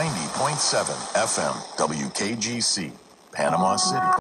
90.7 FM, WKGC, Panama City.